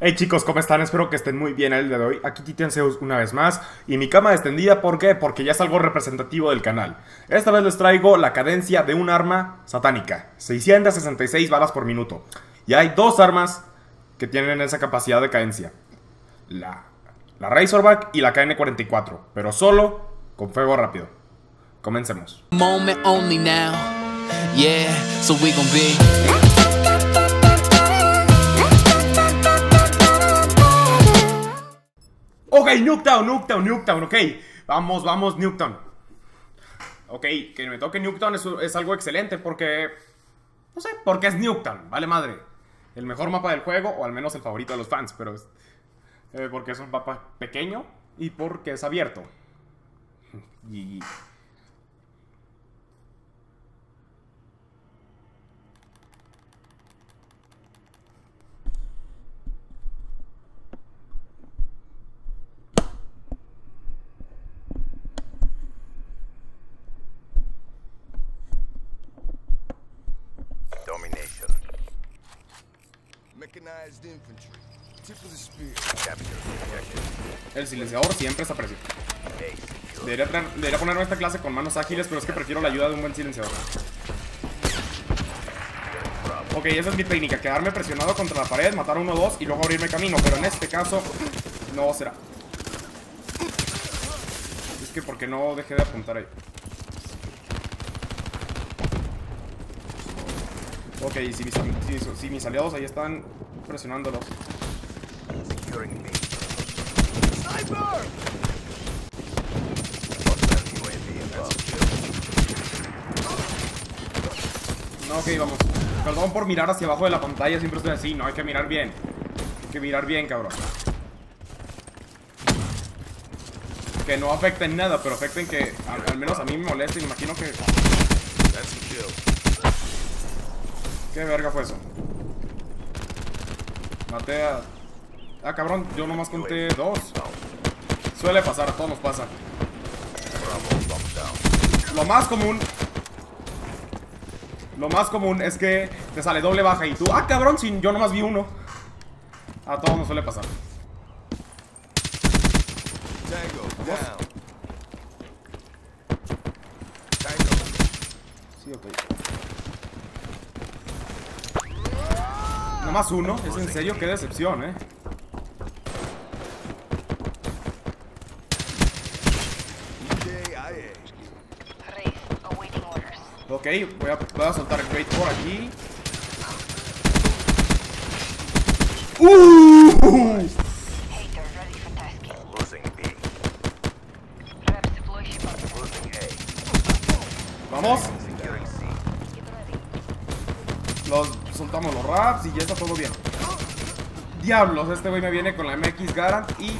Hey chicos, ¿cómo están? Espero que estén muy bien el día de hoy. Aquí Titian Zeus una vez más. Y mi cama extendida, ¿por qué? Porque ya es algo representativo del canal. Esta vez les traigo la cadencia de un arma satánica. 666 balas por minuto. Y hay dos armas que tienen esa capacidad de cadencia. La, la Razorback y la KN-44. Pero solo con fuego rápido. Comencemos. moment only now. Yeah, so we gon' be. Ok, Nuketown, Nuketown, Nuketown, ok. Vamos, vamos, Nuketown. Ok, que me toque Nuketown es, es algo excelente porque... No sé, porque es Nuketown, vale madre. El mejor mapa del juego, o al menos el favorito de los fans, pero es... eh, porque es un mapa pequeño y porque es abierto. Y... El silenciador siempre está. Ace. Debería, ponerme esta clase con manos ágiles, pero es que prefiero la ayuda de un buen silenciador. Ok, esa es mi técnica, quedarme presionado contra la pared, matar a uno o dos y luego abrirme camino, pero en este caso no será. Es que porque no dejé de apuntar ahí. Ok, si mis, si mis aliados ahí están presionándolos. No, ok, vamos. Perdón por mirar hacia abajo de la pantalla, siempre estoy así. No, hay que mirar bien. Hay que mirar bien, cabrón. Que no afecten nada, pero afecten que al, al menos a mí me moleste. Imagino que... ¿Qué verga fue eso? Maté a... Ah, cabrón, yo nomás conté dos. Suele pasar, a todos nos pasa. Lo más común... Lo más común es que te sale doble baja y tú... Ah, cabrón, sin yo nomás vi uno. A todos nos suele pasar. Tango. Sí, ok. Nomás uno, es en serio, qué decepción, eh. Ok, voy a, voy a soltar el crate por aquí. ¡Uh! Vamos, los, soltamos los raps y ya está todo bien. Diablos, este güey me viene con la MX Garant y...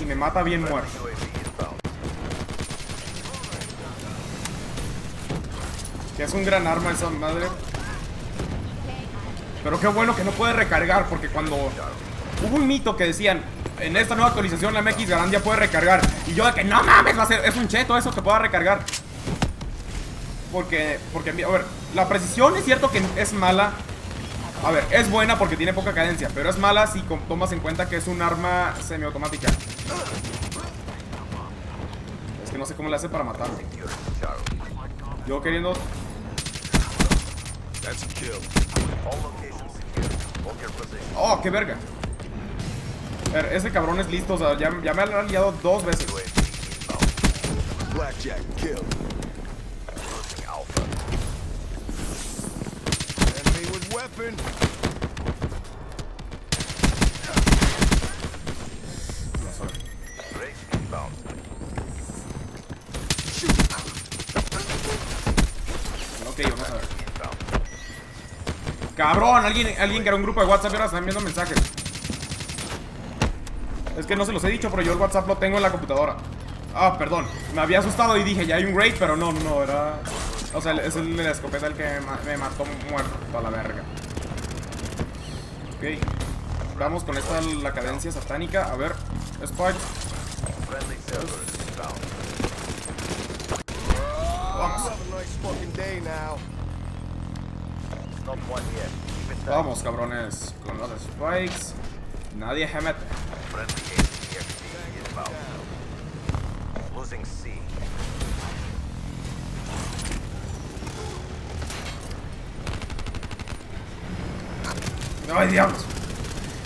Y me mata bien muerto. Que es un gran arma esa madre. Pero qué bueno que no puede recargar, porque cuando hubo un mito que decían, en esta nueva actualización la MX Garand ya puede recargar. Y yo de que no mames, va a ser, es un cheto eso que pueda recargar. Porque, porque, a ver, la precisión es cierto que es mala. A ver, es buena porque tiene poca cadencia, pero es mala si tomas en cuenta que es un arma semiautomática. Es que no sé cómo le hace para matar. Yo queriendo. Oh, qué verga. A ver, ese cabrón es listo, o sea, ya, me han liado dos veces. Blackjack, kill. Weapon. Cabrón, alguien, alguien que era un grupo de WhatsApp y ahora están viendo mensajes. Es que no se los he dicho, pero yo el WhatsApp lo tengo en la computadora. Ah, perdón. Me había asustado y dije, ya hay un raid, pero no, no, era... O sea, es el de la escopeta el que me, ma- me mató muerto a la verga. Ok. Vamos con esta, la cadencia satánica. A ver, Spike. Vamos. Vamos, cabrones. Con los spikes. Nadie se mete. Losing C. Ay, diablos.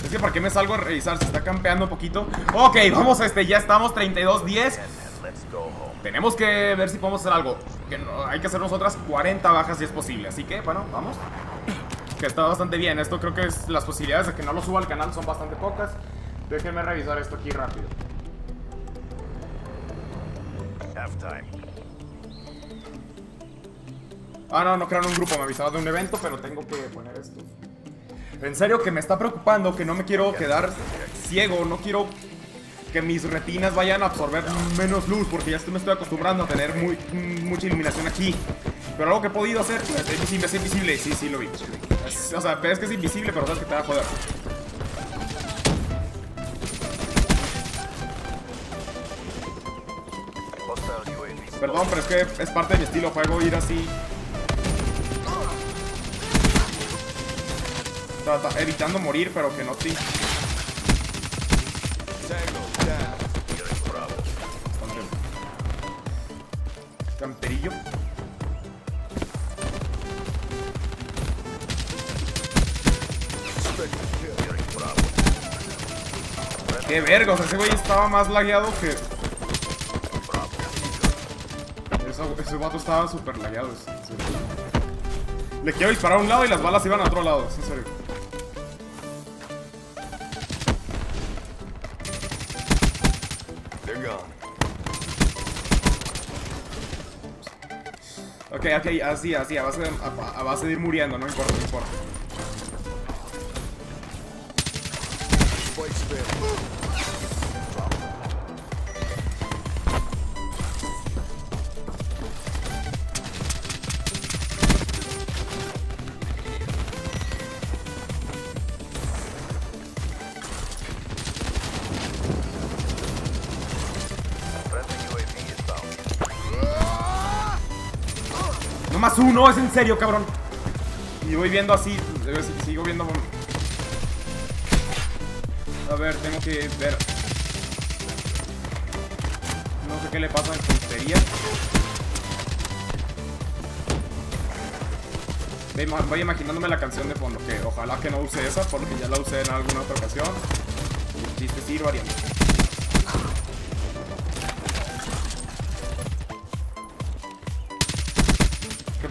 Es que ¿para qué me salgo a revisar? Se está campeando un poquito. Ok, vamos, este, ya estamos 32-10. And let's go home. Tenemos que ver si podemos hacer algo. Hay que hacer nosotras 40 bajas si es posible. Así que, bueno, vamos. Que está bastante bien. Esto creo que es las posibilidades de que no lo suba al canal son bastante pocas. Déjenme revisar esto aquí rápido. Ah, no, no crearon un grupo. Me avisaba de un evento, pero tengo que poner esto. En serio que me está preocupando que no me quiero quedar ciego. No quiero que mis retinas vayan a absorber menos luz porque ya me estoy acostumbrando a tener mucha iluminación aquí. Pero algo que he podido hacer, es invisible, es invisible. Sí, sí, lo vi. Es- o sea, ves que es invisible, pero sabes que te va a joder. Perdón, pero es que es parte de mi estilo juego ir así. Trata- evitando morir, pero que no te... Camperillo. Qué verga, o sea, ese güey estaba más lagueado que. Ese vato estaba súper lagueado. Le quiero disparar a un lado y las balas iban a otro lado, es serio. Ok, ok, así, así, a base de, a, a base de ir muriendo, no importa, no importa. Más uno, es en serio, cabrón. Y voy viendo así, si- sigo viendo. A ver, tengo que ver. No sé qué le pasa puntería. Ve- ma- Voy imaginándome la canción de fondo, que ojalá que no use esa, porque ya la usé en alguna otra ocasión. Y chiste es ir variando.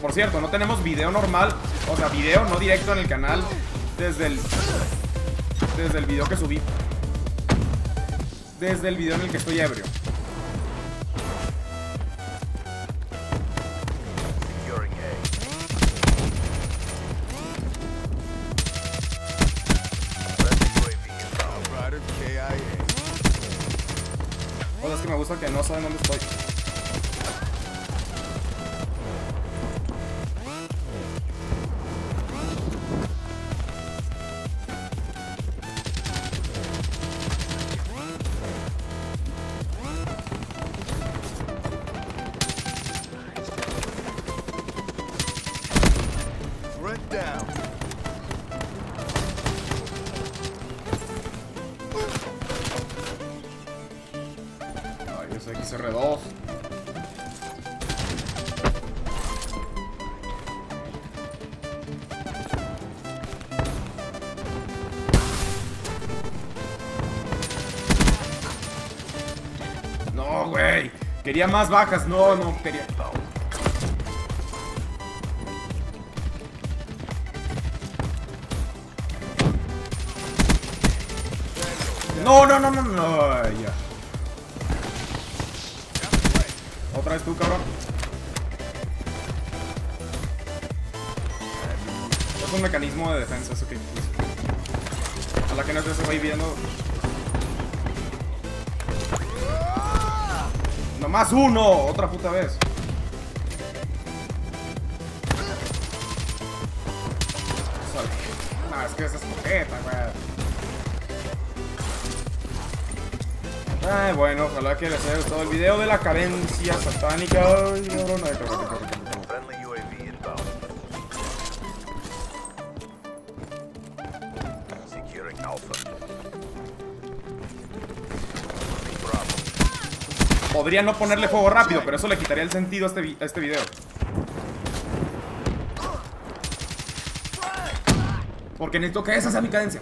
Por cierto, no tenemos video normal, o sea, video no directo en el canal desde el desde el video que subí. Desde el video en el que estoy ebrio. O sea, es que me gusta que no saben dónde estoy. Down. Ay, yo soy XR2. No, güey. Quería más bajas. No, no, quería. No, no, no, no, no. Ya. Otra vez tú, cabrón. Es un mecanismo de defensa, eso que A la que no de ese güey viendo. Nomás uno, otra puta vez. No, es que es escopeta, güey. Ay, bueno, ojalá que les haya gustado el video de la cadencia satánica. Ay. Podría no ponerle fuego rápido, pero eso le quitaría el sentido a este, a este video. Porque necesito que esa sea mi cadencia.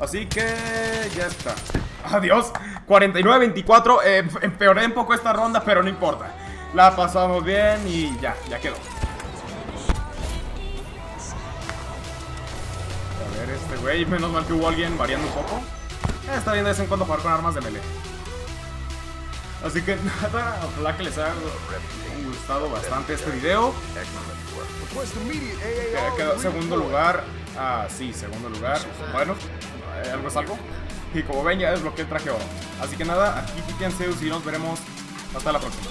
Así que ya está. Adiós. 49-24. Eh, empeoré un poco esta ronda, pero no importa. La pasamos bien y ya, ya quedó. A ver, este güey, menos mal que hubo alguien variando un poco. Eh, está bien de vez en cuando jugar con armas de melee. Así que nada, ojalá que les haya gustado bastante este video. AAR. quedó and segundo lugar. Ah, sí, segundo lugar. Bueno, eh, algo es algo. Y como ven, ya desbloqueé el traje oro. Así que nada, aquí Titian Zeus y nos veremos hasta la próxima.